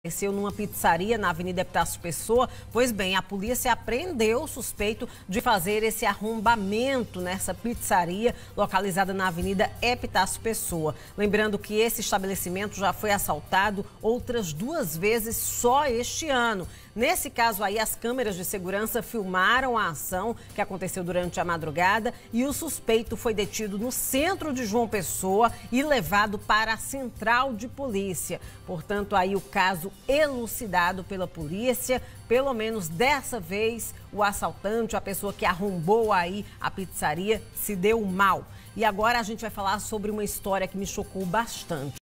Aconteceu numa pizzaria na Avenida Epitácio Pessoa. Pois bem, a polícia apreendeu o suspeito de fazer esse arrombamento nessa pizzaria localizada na Avenida Epitácio Pessoa. Lembrando que esse estabelecimento já foi assaltado outras duas vezes só este ano. Nesse caso aí, as câmeras de segurança filmaram a ação que aconteceu durante a madrugada e o suspeito foi detido no centro de João Pessoa e levado para a central de polícia. Portanto, aí o caso caso elucidado pela polícia. Pelo menos dessa vez, o assaltante, a pessoa que arrombou aí a pizzaria, se deu mal. E agora a gente vai falar sobre uma história que me chocou bastante.